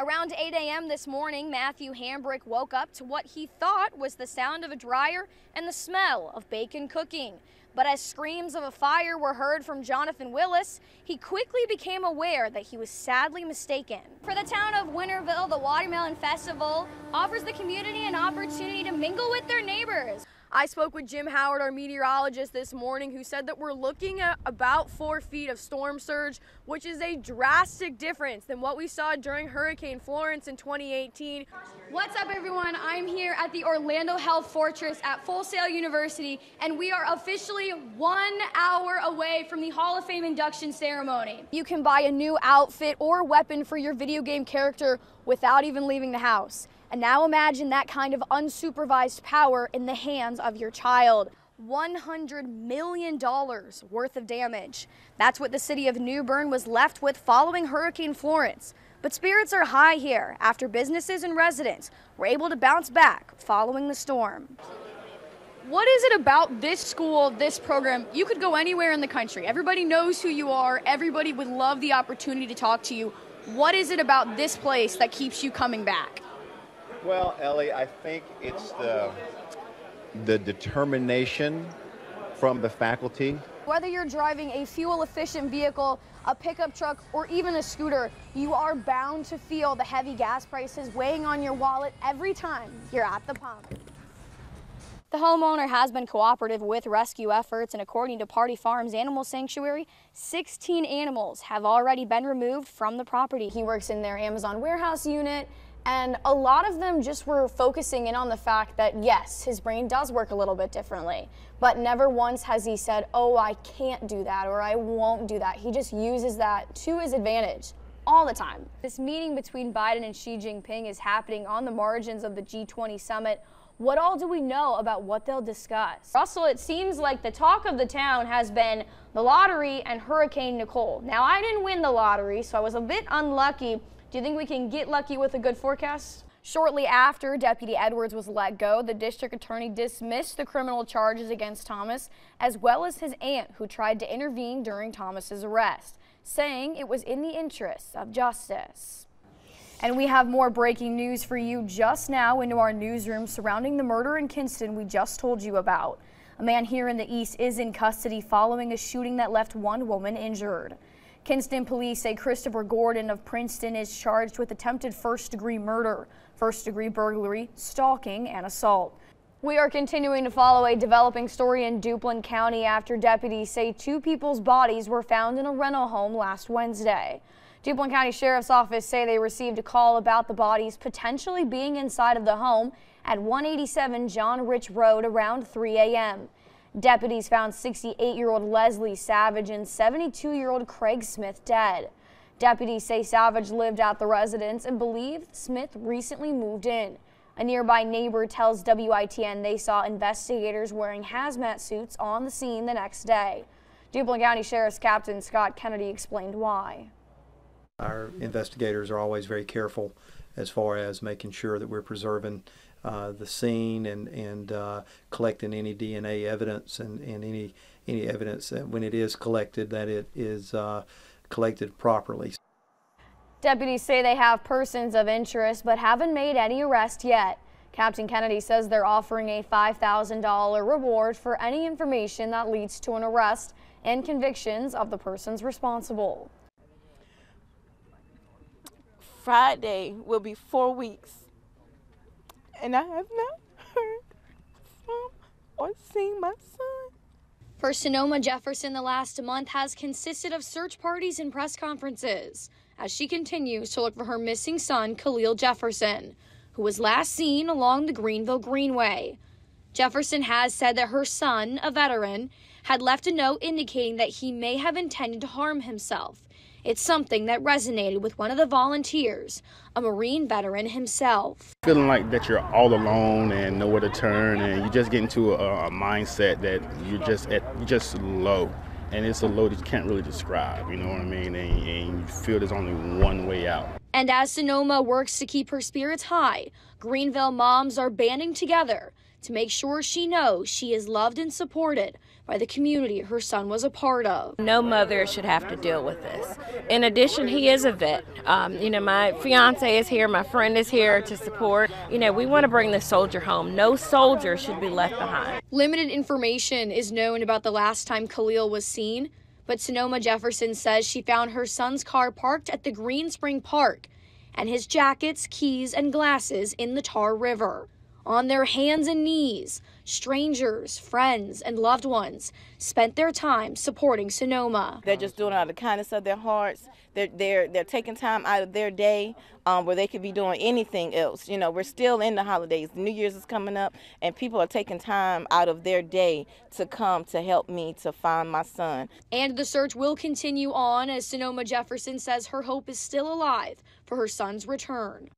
Around 8 a.m. this morning, Matthew Hambrick woke up to what he thought was the sound of a dryer and the smell of bacon cooking. But as screams of a fire were heard from Jonathan Willis, he quickly became aware that he was sadly mistaken. For the town of Winterville, the Watermelon Festival offers the community an opportunity to mingle with their neighbors. I spoke with Jim Howard, our meteorologist, this morning, who said that we're looking at about four feet of storm surge, which is a drastic difference than what we saw during Hurricane Florence in 2018. What's up, everyone? I'm here at the Orlando Health Fortress at Full Sail University, and we are officially one hour away from the Hall of Fame induction ceremony. You can buy a new outfit or weapon for your video game character without even leaving the house. And now imagine that kind of unsupervised power in the hands of your child. $100 million worth of damage. That's what the city of New Bern was left with following Hurricane Florence. But spirits are high here after businesses and residents were able to bounce back following the storm. What is it about this school, this program? You could go anywhere in the country. Everybody knows who you are. Everybody would love the opportunity to talk to you. What is it about this place that keeps you coming back? Well, Ellie, I think it's the the determination from the faculty. Whether you're driving a fuel efficient vehicle, a pickup truck, or even a scooter, you are bound to feel the heavy gas prices weighing on your wallet every time you're at the pump. The homeowner has been cooperative with rescue efforts, and according to Party Farms Animal Sanctuary, 16 animals have already been removed from the property. He works in their Amazon warehouse unit and a lot of them just were focusing in on the fact that yes, his brain does work a little bit differently, but never once has he said, oh, I can't do that or I won't do that. He just uses that to his advantage all the time. This meeting between Biden and Xi Jinping is happening on the margins of the G20 summit. What all do we know about what they'll discuss? Russell, it seems like the talk of the town has been the lottery and Hurricane Nicole. Now, I didn't win the lottery, so I was a bit unlucky do you think we can get lucky with a good forecast? Shortly after Deputy Edwards was let go, the district attorney dismissed the criminal charges against Thomas, as well as his aunt, who tried to intervene during Thomas's arrest, saying it was in the interests of justice. And we have more breaking news for you just now into our newsroom surrounding the murder in Kinston we just told you about. A man here in the east is in custody following a shooting that left one woman injured. Kinston police say Christopher Gordon of Princeton is charged with attempted first degree murder, first degree burglary, stalking, and assault. We are continuing to follow a developing story in Duplin County after deputies say two people's bodies were found in a rental home last Wednesday. Duplin County Sheriff's Office say they received a call about the bodies potentially being inside of the home at 187 John Rich Road around 3 a.m. Deputies found 68-year-old Leslie Savage and 72-year-old Craig Smith dead. Deputies say Savage lived at the residence and believe Smith recently moved in. A nearby neighbor tells WITN they saw investigators wearing hazmat suits on the scene the next day. Duplin County Sheriff's Captain Scott Kennedy explained why. Our investigators are always very careful as far as making sure that we're preserving uh, the scene and and uh, collecting any DNA evidence and, and any any evidence that when it is collected that it is uh, collected properly. Deputies say they have persons of interest but haven't made any arrest yet. Captain Kennedy says they're offering a $5,000 reward for any information that leads to an arrest and convictions of the persons responsible. Friday will be four weeks and I have not heard from or seen my son. For Sonoma Jefferson, the last month has consisted of search parties and press conferences as she continues to look for her missing son, Khalil Jefferson, who was last seen along the Greenville Greenway. Jefferson has said that her son, a veteran, had left a note indicating that he may have intended to harm himself it's something that resonated with one of the volunteers, a Marine veteran himself. Feeling like that you're all alone and nowhere to turn, and you just get into a, a mindset that you're just at just low, and it's a low that you can't really describe. You know what I mean? And, and you feel there's only one way out. And as Sonoma works to keep her spirits high, Greenville moms are banding together to make sure she knows she is loved and supported by the community her son was a part of. No mother should have to deal with this. In addition, he is a vet. Um, you know, my fiance is here, my friend is here to support. You know, we want to bring the soldier home. No soldier should be left behind. Limited information is known about the last time Khalil was seen, but Sonoma Jefferson says she found her son's car parked at the Green Spring Park and his jackets, keys, and glasses in the Tar River. On their hands and knees, strangers, friends, and loved ones spent their time supporting Sonoma. They're just doing it out of the kindness of their hearts. They're they're they're taking time out of their day um, where they could be doing anything else. You know, we're still in the holidays. New Year's is coming up, and people are taking time out of their day to come to help me to find my son. And the search will continue on as Sonoma Jefferson says her hope is still alive for her son's return.